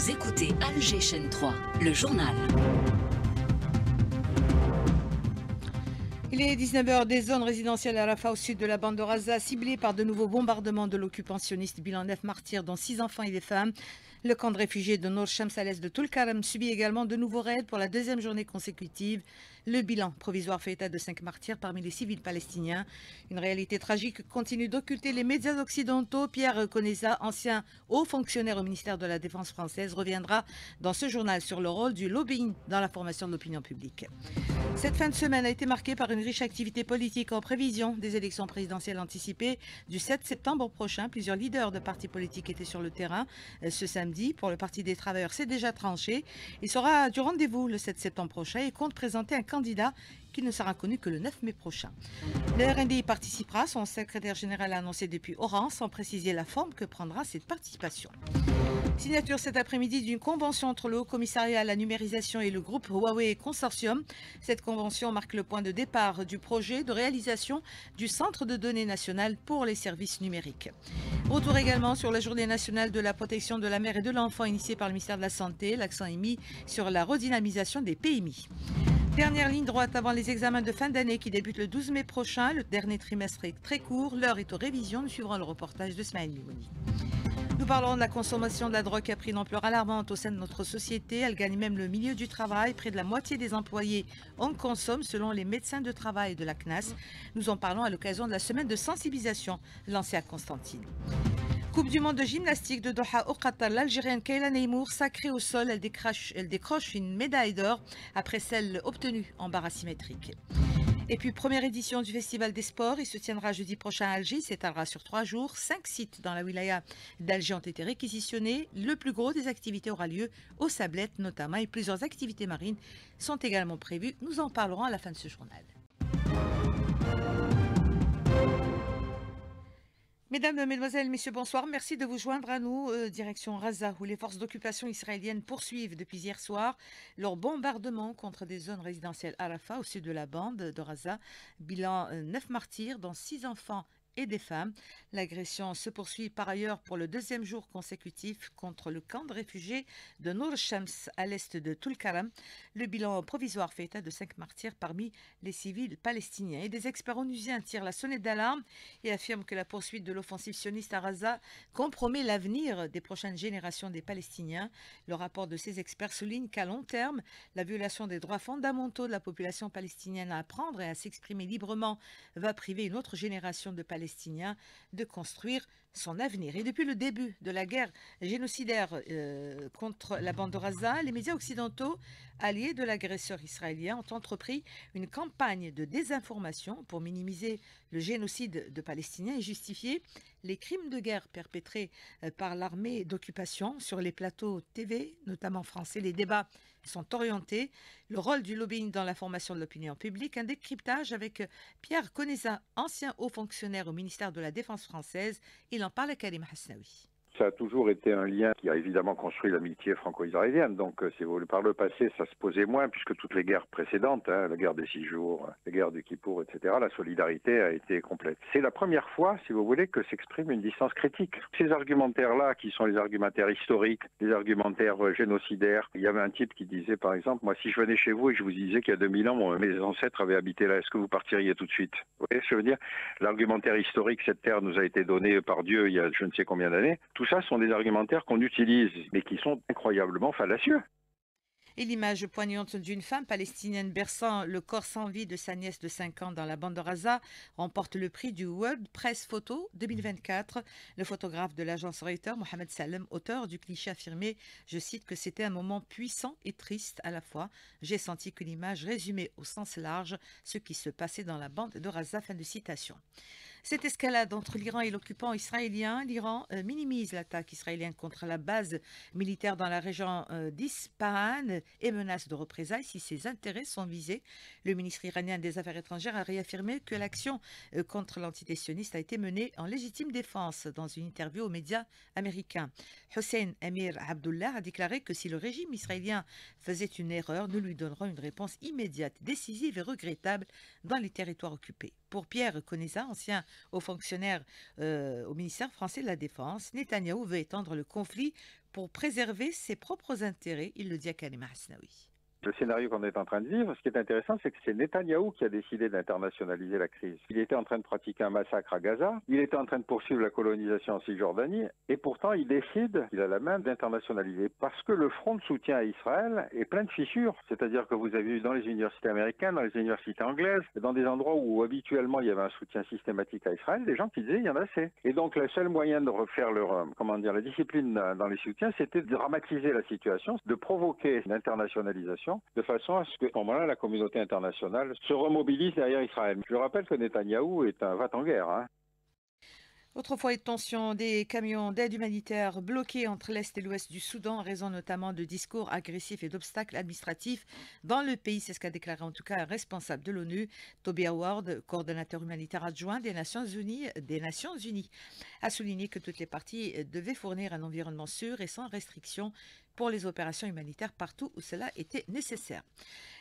Vous écoutez Alger Chaîne 3, le journal. Il est 19h des zones résidentielles à Rafah au sud de la bande de Raza, ciblées par de nouveaux bombardements de l'occupant sioniste bilan 9 martyrs, dont 6 enfants et des femmes. Le camp de réfugiés de Nour Shams de Tulkarem subit également de nouveaux raids pour la deuxième journée consécutive. Le bilan provisoire fait état de cinq martyrs parmi les civils palestiniens. Une réalité tragique continue d'occulter les médias occidentaux. Pierre Conesa, ancien haut fonctionnaire au ministère de la Défense française, reviendra dans ce journal sur le rôle du lobbying dans la formation de l'opinion publique. Cette fin de semaine a été marquée par une riche activité politique en prévision des élections présidentielles anticipées du 7 septembre prochain. Plusieurs leaders de partis politiques étaient sur le terrain ce samedi. Pour le Parti des Travailleurs, c'est déjà tranché. Il sera du rendez-vous le 7 septembre prochain et compte présenter un candidat qui ne sera connu que le 9 mai prochain. Le RND participera. Son secrétaire général a annoncé depuis Oran, sans préciser la forme que prendra cette participation. Signature cet après-midi d'une convention entre le Haut Commissariat à la numérisation et le groupe Huawei Consortium. Cette convention marque le point de départ du projet de réalisation du Centre de données national pour les services numériques. Retour également sur la journée nationale de la protection de la mère et de l'enfant initiée par le ministère de la Santé. L'accent est mis sur la redynamisation des PMI. Dernière ligne droite avant les examens de fin d'année qui débutent le 12 mai prochain. Le dernier trimestre est très court. L'heure est aux révisions. Nous suivrons le reportage de Smaël Mimouni. Nous parlons de la consommation de la drogue qui a pris une ampleur alarmante au sein de notre société. Elle gagne même le milieu du travail. Près de la moitié des employés en consomment selon les médecins de travail de la CNAS. Nous en parlons à l'occasion de la semaine de sensibilisation lancée à Constantine. Coupe du monde de gymnastique de Doha au Qatar, l'Algérienne Kayla Neymour, sacrée au sol, elle décroche, elle décroche une médaille d'or après celle obtenue en barre asymétrique. Et puis, première édition du Festival des Sports, il se tiendra jeudi prochain à Alger, s'étalera sur trois jours. Cinq sites dans la wilaya d'Alger ont été réquisitionnés. Le plus gros des activités aura lieu aux Sablettes notamment, et plusieurs activités marines sont également prévues. Nous en parlerons à la fin de ce journal. Mesdames, Mesdemoiselles, Messieurs, bonsoir. Merci de vous joindre à nous. Euh, direction Raza, où les forces d'occupation israéliennes poursuivent depuis hier soir leur bombardement contre des zones résidentielles à Rafah, au sud de la bande de Raza. Bilan euh, 9 martyrs, dont 6 enfants et des femmes. L'agression se poursuit par ailleurs pour le deuxième jour consécutif contre le camp de réfugiés de Nour Shams à l'est de Tulkarem. Le bilan provisoire fait état de cinq martyrs parmi les civils palestiniens. Et des experts onusiens tirent la sonnette d'alarme et affirment que la poursuite de l'offensive sioniste à Raza compromet l'avenir des prochaines générations des Palestiniens. Le rapport de ces experts souligne qu'à long terme, la violation des droits fondamentaux de la population palestinienne à apprendre et à s'exprimer librement va priver une autre génération de Palestiniens de construire son avenir. Et depuis le début de la guerre génocidaire euh, contre la bande de Raza, les médias occidentaux, alliés de l'agresseur israélien, ont entrepris une campagne de désinformation pour minimiser le génocide de Palestiniens et justifier les crimes de guerre perpétrés euh, par l'armée d'occupation sur les plateaux TV, notamment français. Les débats sont orientés. Le rôle du lobbying dans la formation de l'opinion publique, un décryptage avec Pierre Conesa, ancien haut fonctionnaire au ministère de la Défense française. En parle à Karim Hasnaoui ça a toujours été un lien qui a évidemment construit l'amitié franco-israélienne. Donc, si vous voulez, par le passé, ça se posait moins, puisque toutes les guerres précédentes, hein, la guerre des six jours, la guerre du Kippour, etc., la solidarité a été complète. C'est la première fois, si vous voulez, que s'exprime une distance critique. Ces argumentaires-là, qui sont les argumentaires historiques, les argumentaires génocidaires, il y avait un type qui disait, par exemple, moi, si je venais chez vous et je vous disais qu'il y a 2000 ans, mes ancêtres avaient habité là, est-ce que vous partiriez tout de suite? Vous voyez ce que je veux dire? L'argumentaire historique, cette terre nous a été donnée par Dieu il y a je ne sais combien d'années. Tout ça sont des argumentaires qu'on utilise, mais qui sont incroyablement fallacieux. Et l'image poignante d'une femme palestinienne berçant le corps sans vie de sa nièce de 5 ans dans la bande de Raza remporte le prix du World Press Photo 2024. Le photographe de l'agence Reuters, Mohamed Salem, auteur du cliché, affirmé, je cite, que c'était un moment puissant et triste à la fois. J'ai senti que l'image résumait au sens large ce qui se passait dans la bande de Raza. Fin de citation. Cette escalade entre l'Iran et l'occupant israélien, l'Iran euh, minimise l'attaque israélienne contre la base militaire dans la région euh, d'Ispahan et menace de représailles si ses intérêts sont visés. Le ministre iranien des Affaires étrangères a réaffirmé que l'action euh, contre l'entité sioniste a été menée en légitime défense dans une interview aux médias américains. Hossein Amir Abdullah a déclaré que si le régime israélien faisait une erreur, nous lui donnerons une réponse immédiate, décisive et regrettable dans les territoires occupés. Pour Pierre Koneza, ancien haut fonctionnaire euh, au ministère français de la Défense, Netanyahou veut étendre le conflit pour préserver ses propres intérêts. Il le dit à Kalima Hasnaoui. Le scénario qu'on est en train de vivre, ce qui est intéressant, c'est que c'est Netanyahou qui a décidé d'internationaliser la crise. Il était en train de pratiquer un massacre à Gaza, il était en train de poursuivre la colonisation en Cisjordanie, et pourtant il décide, il a la main d'internationaliser, parce que le front de soutien à Israël est plein de fissures. C'est-à-dire que vous avez vu dans les universités américaines, dans les universités anglaises, dans des endroits où habituellement il y avait un soutien systématique à Israël, des gens qui disaient il y en a assez. Et donc le seul moyen de refaire leur, euh, comment dire, la discipline dans les soutiens, c'était de dramatiser la situation, de provoquer une internationalisation de façon à ce que, à ce moment-là, la communauté internationale se remobilise derrière Israël. Je rappelle que Netanyahou est un va en guerre. Hein. Autre foyer de tension, des camions d'aide humanitaire bloqués entre l'Est et l'Ouest du Soudan en raison notamment de discours agressifs et d'obstacles administratifs dans le pays. C'est ce qu'a déclaré en tout cas un responsable de l'ONU, Toby Howard, coordonnateur humanitaire adjoint des Nations Unies, des Nations Unies, a souligné que toutes les parties devaient fournir un environnement sûr et sans restriction pour les opérations humanitaires partout où cela était nécessaire.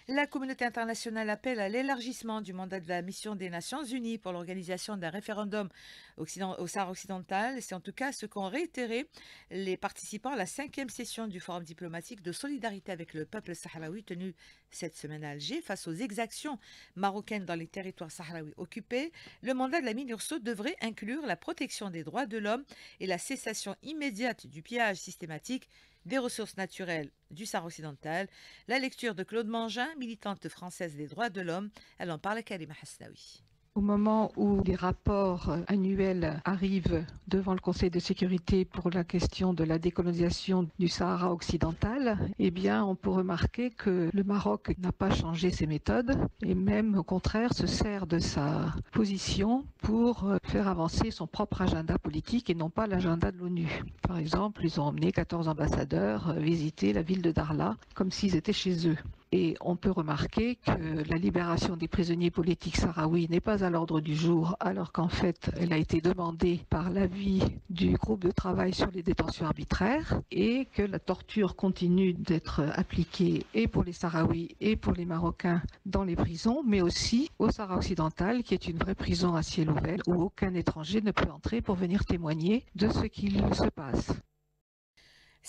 La communauté internationale appelle à l'élargissement du mandat de la mission des Nations Unies pour l'organisation d'un référendum au Sahara occidental. C'est en tout cas ce qu'ont réitéré les participants à la cinquième session du Forum diplomatique de solidarité avec le peuple sahraoui tenu cette semaine à Alger face aux exactions marocaines dans les territoires sahraouis occupés. Le mandat de la MINURSO devrait inclure la protection des droits de l'homme et la cessation immédiate du pillage systématique des ressources naturelles du Sahara occidental, la lecture de Claude Mangin, militante française des droits de l'homme. Elle en parle à Karima Hasnaoui. Au moment où les rapports annuels arrivent devant le Conseil de sécurité pour la question de la décolonisation du Sahara occidental, eh bien, on peut remarquer que le Maroc n'a pas changé ses méthodes et même au contraire se sert de sa position pour faire avancer son propre agenda politique et non pas l'agenda de l'ONU. Par exemple, ils ont emmené 14 ambassadeurs visiter la ville de Darla comme s'ils étaient chez eux. Et on peut remarquer que la libération des prisonniers politiques sahraouis n'est pas à l'ordre du jour, alors qu'en fait, elle a été demandée par l'avis du groupe de travail sur les détentions arbitraires et que la torture continue d'être appliquée et pour les Sahraouis et pour les Marocains dans les prisons, mais aussi au Sahara occidental, qui est une vraie prison à ciel ouvert où aucun étranger ne peut entrer pour venir témoigner de ce qu'il se passe.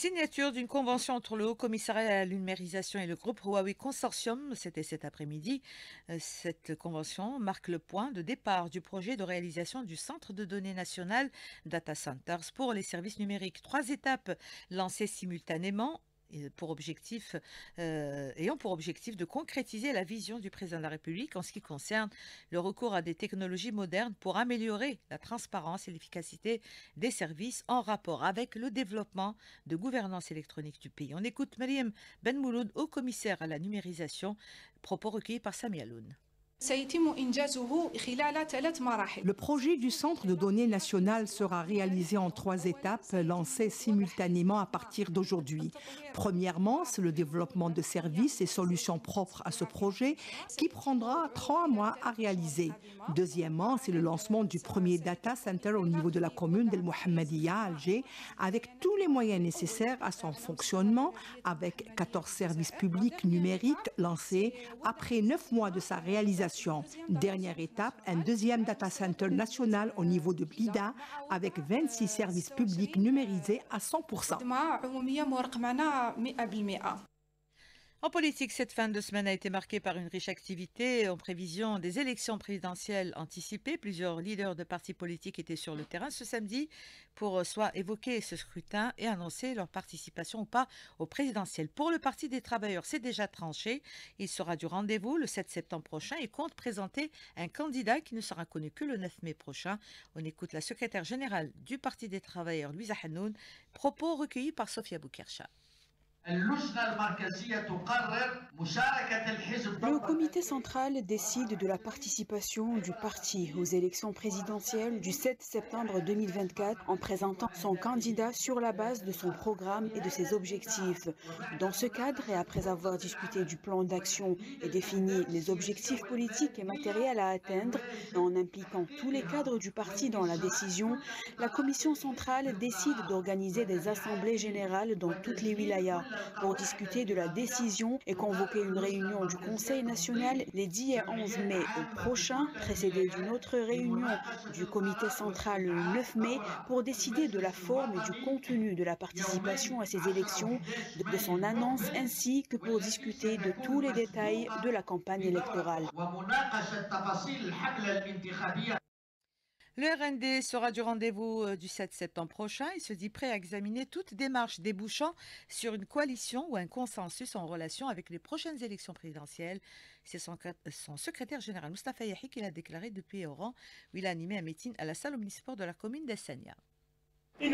Signature d'une convention entre le Haut Commissariat à la numérisation et le groupe Huawei Consortium, c'était cet après-midi. Euh, cette convention marque le point de départ du projet de réalisation du Centre de données national Data Centers pour les services numériques. Trois étapes lancées simultanément pour objectif, euh, ayant pour objectif de concrétiser la vision du président de la République en ce qui concerne le recours à des technologies modernes pour améliorer la transparence et l'efficacité des services en rapport avec le développement de gouvernance électronique du pays. On écoute Mariam Ben Mouloud, haut commissaire à la numérisation, propos recueillis par Sami Aloun. Le projet du Centre de données national sera réalisé en trois étapes lancées simultanément à partir d'aujourd'hui. Premièrement, c'est le développement de services et solutions propres à ce projet qui prendra trois mois à réaliser. Deuxièmement, c'est le lancement du premier data center au niveau de la commune d'El Mohammedia à Alger avec tous les moyens nécessaires à son fonctionnement avec 14 services publics numériques lancés après neuf mois de sa réalisation Dernière étape, un deuxième data center national au niveau de Blida avec 26 services publics numérisés à 100%. En politique, cette fin de semaine a été marquée par une riche activité en prévision des élections présidentielles anticipées. Plusieurs leaders de partis politiques étaient sur le terrain ce samedi pour euh, soit évoquer ce scrutin et annoncer leur participation ou pas au présidentiel. Pour le Parti des travailleurs, c'est déjà tranché. Il sera du rendez-vous le 7 septembre prochain et compte présenter un candidat qui ne sera connu que le 9 mai prochain. On écoute la secrétaire générale du Parti des travailleurs, Louisa Hanoun, propos recueillis par Sofia Boukercha. Le comité central décide de la participation du parti aux élections présidentielles du 7 septembre 2024 en présentant son candidat sur la base de son programme et de ses objectifs. Dans ce cadre et après avoir discuté du plan d'action et défini les objectifs politiques et matériels à atteindre en impliquant tous les cadres du parti dans la décision, la commission centrale décide d'organiser des assemblées générales dans toutes les wilayas Pour discuter de la décision et convoquer une réunion du Conseil national les 10 et 11 mai prochains, précédée d'une autre réunion du comité central le 9 mai pour décider de la forme et du contenu de la participation à ces élections, de son annonce ainsi que pour discuter de tous les détails de la campagne électorale. Le RND sera du rendez-vous euh, du 7 septembre prochain. Il se dit prêt à examiner toute démarche débouchant sur une coalition ou un consensus en relation avec les prochaines élections présidentielles. C'est son, secrétaire général Mustafa Yahi qui l'a déclaré depuis Oran, où il a animé un meeting à la salle omnisport de la commune d'Essania. Le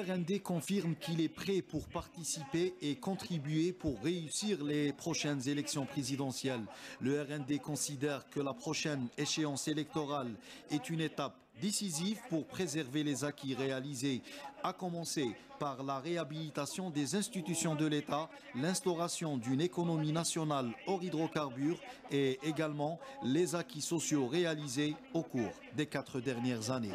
RND confirme qu'il est prêt pour participer et contribuer pour réussir les prochaines élections présidentielles. Le RND considère que la prochaine échéance électorale est une étape décisive pour préserver les acquis réalisés, à commencer par la réhabilitation des institutions de l'État, l'instauration d'une économie nationale hors hydrocarbures et également les acquis sociaux réalisés au cours des quatre dernières années.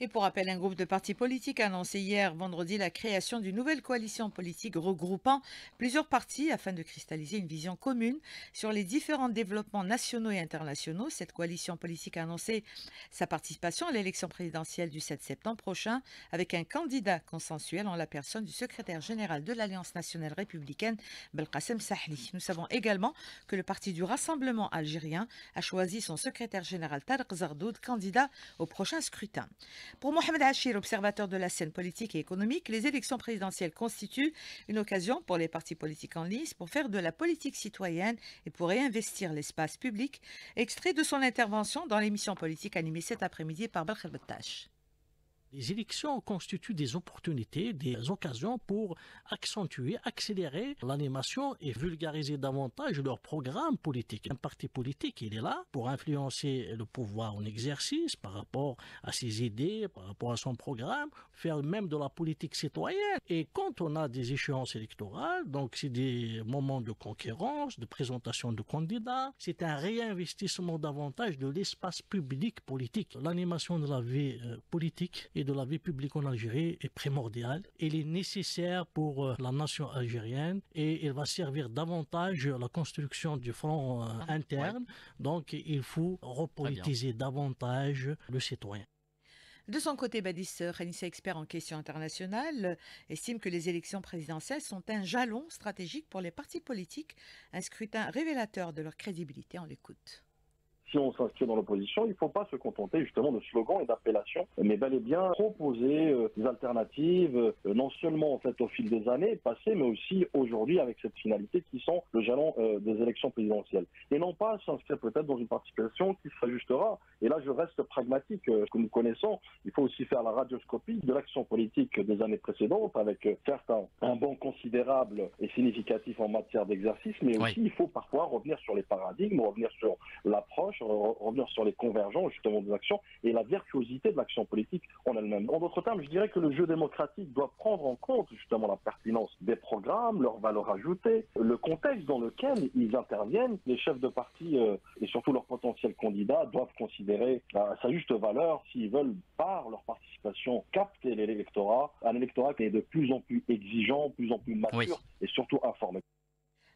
Et pour rappel, un groupe de partis politiques a annoncé hier vendredi la création d'une nouvelle coalition politique regroupant plusieurs partis afin de cristalliser une vision commune sur les différents développements nationaux et internationaux. Cette coalition politique a annoncé sa participation à l'élection présidentielle du 7 septembre prochain avec un candidat consensuel en la personne du secrétaire général de l'Alliance nationale républicaine, Belkacem Sahli. Nous savons également que le parti du Rassemblement algérien a choisi son secrétaire général Tarek Zardoud, candidat au prochain scrutin. Pour Mohamed Hachir, observateur de la scène politique et économique, les élections présidentielles constituent une occasion pour les partis politiques en lice pour faire de la politique citoyenne et pour réinvestir l'espace public. Extrait de son intervention dans l'émission politique animée cet après-midi par Belkhel Bettash. Les élections constituent des opportunités, des occasions pour accentuer, accélérer l'animation et vulgariser davantage leur programme politique. Un parti politique, il est là pour influencer le pouvoir en exercice par rapport à ses idées, par rapport à son programme, faire même de la politique citoyenne. Et quand on a des échéances électorales, donc c'est des moments de concurrence, de présentation de candidats, c'est un réinvestissement davantage de l'espace public politique. L'animation de la vie euh, politique et de la vie publique en Algérie est primordial. Il est nécessaire pour euh, la nation algérienne et il va servir davantage à la construction du front euh, ah, interne. Donc il faut repolitiser davantage le citoyen. De son côté, Badis Khanissa, expert en questions internationales, estime que les élections présidentielles sont un jalon stratégique pour les partis politiques, un scrutin révélateur de leur crédibilité. On l'écoute si on s'inscrit dans l'opposition, il ne faut pas se contenter justement de slogans et d'appellations, mais bel et bien proposer euh, des alternatives, euh, non seulement en fait au fil des années passées, mais aussi aujourd'hui avec cette finalité qui sont le jalon euh, des élections présidentielles. Et non pas s'inscrire peut-être dans une participation qui s'ajustera. Et là, je reste pragmatique. Ce que nous connaissons, il faut aussi faire la radioscopie de l'action politique des années précédentes, avec certes un, un bond considérable et significatif en matière d'exercice, mais aussi il faut parfois revenir sur les paradigmes, revenir sur l'approche revenir sur les convergences justement des actions et la virtuosité de l'action politique en elle-même. En d'autres termes, je dirais que le jeu démocratique doit prendre en compte justement la pertinence des programmes, leur valeur ajoutée, le contexte dans lequel ils interviennent. Les chefs de parti euh, et surtout leurs potentiels candidats doivent considérer à sa juste valeur s'ils veulent par leur participation capter l'électorat, un électorat qui est de plus en plus exigeant, plus en plus mature et surtout informé.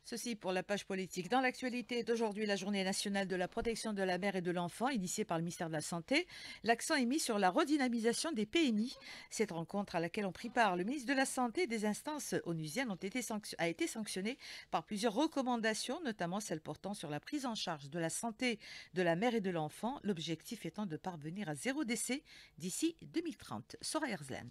Ceci pour la page politique. Dans l'actualité d'aujourd'hui, la journée nationale de la protection de la mère et de l'enfant, initiée par le ministère de la Santé, l'accent est mis sur la redynamisation des PMI. Cette rencontre à laquelle on prit part le ministre de la Santé et des instances onusiennes ont a été sanctionnée par plusieurs recommandations, notamment celles portant sur la prise en charge de la santé de la mère et de l'enfant, l'objectif étant de parvenir à zéro décès d'ici 2030. Sora Erzlen.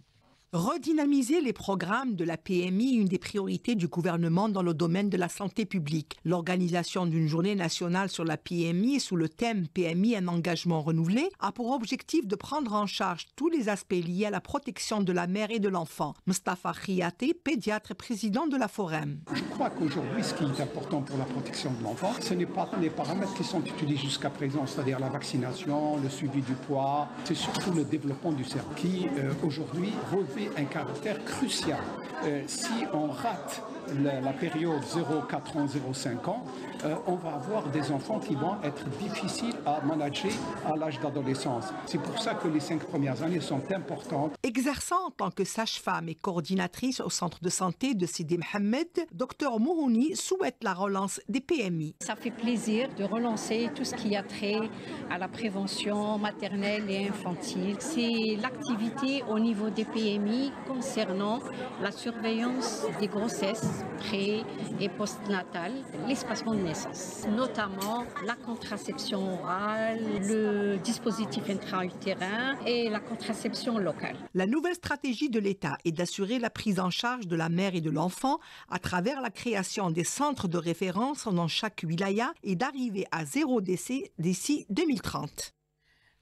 Redynamiser les programmes de la PMI, une des priorités du gouvernement dans le domaine de la santé publique. L'organisation d'une journée nationale sur la PMI sous le thème PMI un engagement renouvelé a pour objectif de prendre en charge tous les aspects liés à la protection de la mère et de l'enfant. Mustafa Khiate, pédiatre et président de la Forem. Je crois qu'aujourd'hui, ce qui est important pour la protection de l'enfant, ce n'est pas les paramètres qui sont utilisés jusqu'à présent, c'est-à-dire la vaccination, le suivi du poids, c'est surtout le développement du cerveau qui, euh, aujourd'hui, revêt un caractère crucial. Euh, si on rate la, la période 0,4 ans, 0,5 ans, euh, on va avoir des enfants qui vont être difficiles à manager à l'âge d'adolescence. C'est pour ça que les cinq premières années sont importantes. Exerçant en tant que sage-femme et coordinatrice au centre de santé de Sidi Mohamed, Dr Mouhouni souhaite la relance des PMI. Ça fait plaisir de relancer tout ce qui a trait à la prévention maternelle et infantile. C'est l'activité au niveau des PMI concernant la surveillance des grossesses pré- et postnatales, l'espacement de naissance, notamment la contraception orale, le dispositif intra-utérin et la contraception locale. La nouvelle stratégie de l'État est d'assurer la prise en charge de la mère et de l'enfant à travers la création des centres de référence dans chaque wilaya et d'arriver à zéro décès d'ici 2030.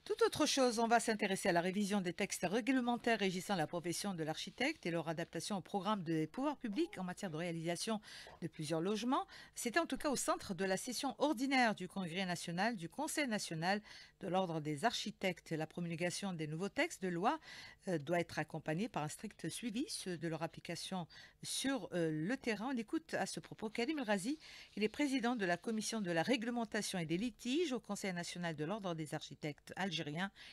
Tout autre chose, on va s'intéresser à la révision des textes réglementaires régissant la profession de l'architecte et leur adaptation au programme des pouvoirs publics en matière de réalisation de plusieurs logements. C'était en tout cas au centre de la session ordinaire du Congrès national du Conseil national de l'ordre des architectes. La promulgation des nouveaux textes de loi euh, doit être accompagnée par un strict suivi de leur application sur euh, le terrain. On écoute à ce propos Karim Razi, il est président de la commission de la réglementation et des litiges au Conseil national de l'ordre des architectes.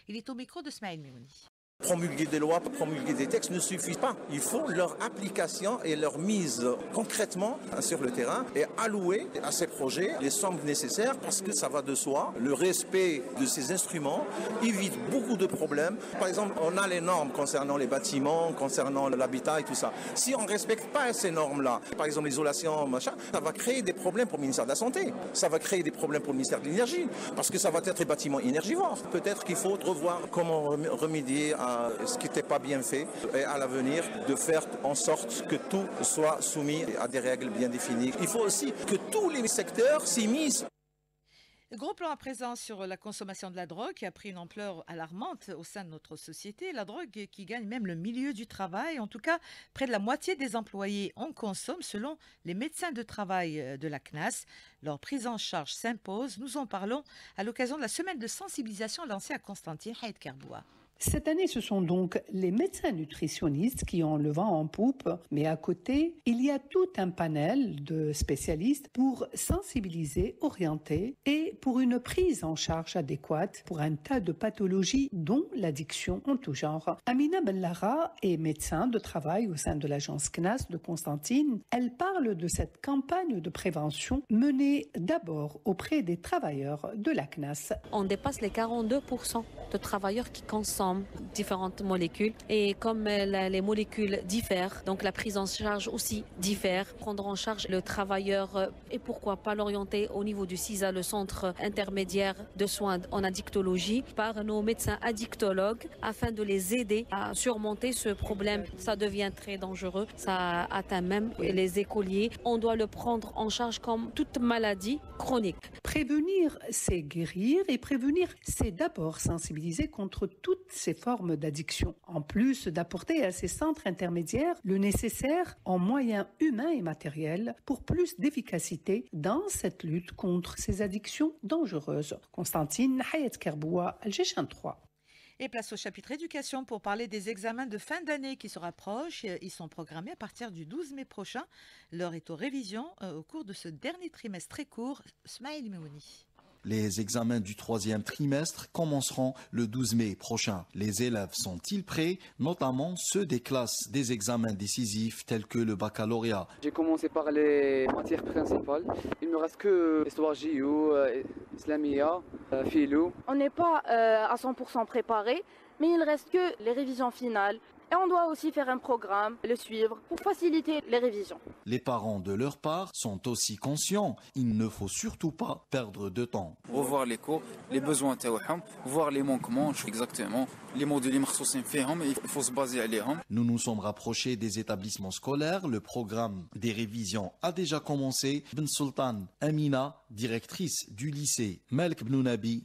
Il est au micro de Smaïl Mimouni. Promulguer des lois, promulguer des textes ne suffit pas. Il faut leur application et leur mise concrètement sur le terrain et allouer à ces projets les sommes nécessaires parce que ça va de soi. Le respect de ces instruments évite beaucoup de problèmes. Par exemple, on a les normes concernant les bâtiments, concernant l'habitat et tout ça. Si on ne respecte pas ces normes-là, par exemple l'isolation, machin, ça va créer des problèmes pour le ministère de la Santé. Ça va créer des problèmes pour le ministère de l'Énergie parce que ça va être des bâtiments énergivores. Peut-être qu'il faut revoir comment remédier à ce qui n'était pas bien fait et à l'avenir de faire en sorte que tout soit soumis à des règles bien définies. Il faut aussi que tous les secteurs s'immiscent. Gros plan à présent sur la consommation de la drogue qui a pris une ampleur alarmante au sein de notre société. La drogue qui gagne même le milieu du travail. En tout cas, près de la moitié des employés en consomment selon les médecins de travail de la CNAS. Leur prise en charge s'impose. Nous en parlons à l'occasion de la semaine de sensibilisation lancée à Constantine Haït Kerboua. Cette année, ce sont donc les médecins nutritionnistes qui ont le vent en poupe, mais à côté, il y a tout un panel de spécialistes pour sensibiliser, orienter et pour une prise en charge adéquate pour un tas de pathologies dont l'addiction en tout genre. Amina Bellara est médecin de travail au sein de l'agence CNAS de Constantine. Elle parle de cette campagne de prévention menée d'abord auprès des travailleurs de la CNAS. On dépasse les 42% de travailleurs qui consomment différentes molécules et comme les molécules diffèrent, donc la prise en charge aussi diffère. Prendre en charge le travailleur et pourquoi pas l'orienter au niveau du CISA, le centre intermédiaire de soins en addictologie, par nos médecins addictologues afin de les aider à surmonter ce problème. Ça devient très dangereux, ça atteint même les écoliers. On doit le prendre en charge comme toute maladie chronique. Prévenir, c'est guérir et prévenir, c'est d'abord sensibiliser contre toutes ces formes d'addiction, en plus d'apporter à ces centres intermédiaires le nécessaire en moyens humains et matériels pour plus d'efficacité dans cette lutte contre ces addictions dangereuses. Constantine Hayat Kerboua, Algéchan 3. Et place au chapitre éducation pour parler des examens de fin d'année qui se rapprochent. Ils sont programmés à partir du 12 mai prochain. L'heure est aux révisions au cours de ce dernier trimestre très court. Smaïl Memouni. Les examens du troisième trimestre commenceront le 12 mai prochain. Les élèves sont-ils prêts, notamment ceux des classes des examens décisifs tels que le baccalauréat? J'ai commencé par les matières principales. Il ne me reste que histoire JO, euh, islamia, euh, philo. On n'est pas euh, à 100% préparé, mais il reste que les révisions finales. Et on doit aussi faire un programme, le suivre, pour faciliter les révisions. Les parents, de leur part, sont aussi conscients. Il ne faut surtout pas perdre de temps. Revoir les cours, les besoins voir les manquements, exactement, les modules hein, il faut se baser à hein. Nous nous sommes rapprochés des établissements scolaires. Le programme des révisions a déjà commencé. Ben Sultan Amina, directrice du lycée Melk Bnounabi,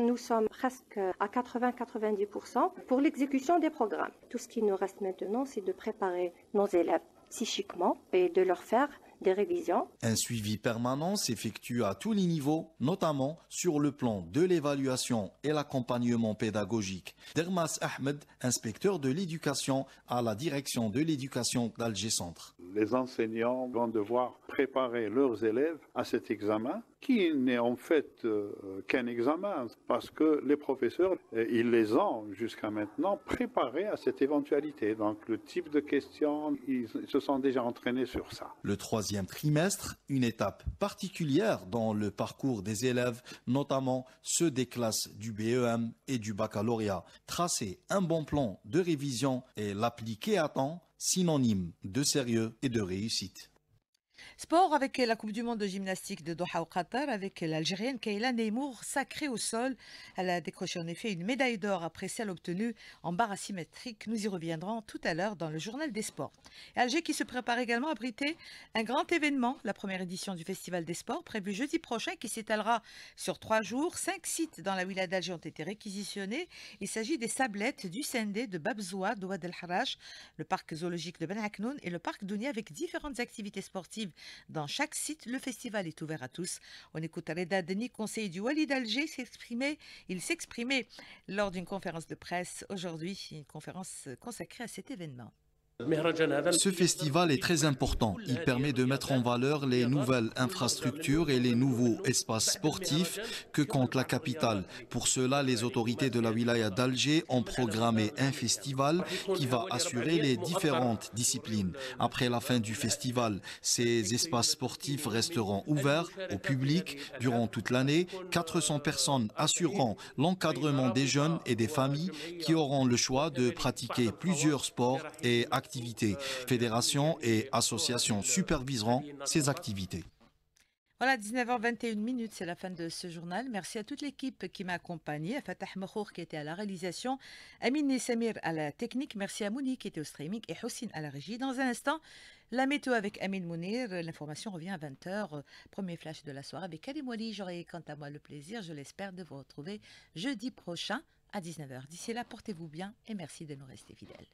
nous sommes presque à 80-90% pour l'exécution des programmes. Tout ce qui nous reste maintenant, c'est de préparer nos élèves psychiquement et de leur faire des révisions. Un suivi permanent s'effectue à tous les niveaux, notamment sur le plan de l'évaluation et l'accompagnement pédagogique. Dermas Ahmed, inspecteur de l'éducation à la direction de l'éducation d'Alger Centre. Les enseignants vont devoir préparer leurs élèves à cet examen qui n'est en fait euh, qu'un examen, parce que les professeurs, euh, ils les ont jusqu'à maintenant préparés à cette éventualité. Donc le type de questions, ils se sont déjà entraînés sur ça. Le troisième trimestre, une étape particulière dans le parcours des élèves, notamment ceux des classes du BEM et du baccalauréat. Tracer un bon plan de révision et l'appliquer à temps, synonyme de sérieux et de réussite. Sport avec la Coupe du Monde de gymnastique de Doha au Qatar avec l'Algérienne Kayla Neymour sacrée au sol. Elle a décroché en effet une médaille d'or après celle obtenue en barre asymétrique. Nous y reviendrons tout à l'heure dans le journal des sports. Alger qui se prépare également à abriter un grand événement, la première édition du Festival des sports prévu jeudi prochain qui s'étalera sur trois jours. Cinq sites dans la wilaya d'Alger ont été réquisitionnés. Il s'agit des sablettes du Sendé, de Babzoua, d'Ouad El Haraj, le parc zoologique de Ben Aknoun et le parc Dounia avec différentes activités sportives dans chaque site, le festival est ouvert à tous. On écoute Reda Denis, conseiller du Wali d'Alger, s'exprimer. Il s'exprimait lors d'une conférence de presse aujourd'hui, une conférence consacrée à cet événement. Ce festival est très important. Il permet de mettre en valeur les nouvelles infrastructures et les nouveaux espaces sportifs que compte la capitale. Pour cela, les autorités de la wilaya d'Alger ont programmé un festival qui va assurer les différentes disciplines. Après la fin du festival, ces espaces sportifs resteront ouverts au public durant toute l'année. 400 personnes assureront l'encadrement des jeunes et des familles qui auront le choix de pratiquer plusieurs sports et activités activités. Fédérations et associations superviseront ces activités. Voilà, 19h21 minutes, c'est la fin de ce journal. Merci à toute l'équipe qui m'a accompagné, à Fatah Mokhour qui était à la réalisation, Amine Samir à la technique, merci à Mouni qui était au streaming et Houssine à la régie. Dans un instant, la météo avec Amine Mounir. L'information revient à 20h. Premier flash de la soirée avec Karim Wali. J'aurai quant à moi le plaisir, je l'espère, de vous retrouver jeudi prochain à 19h. D'ici là, portez-vous bien et merci de nous rester fidèles.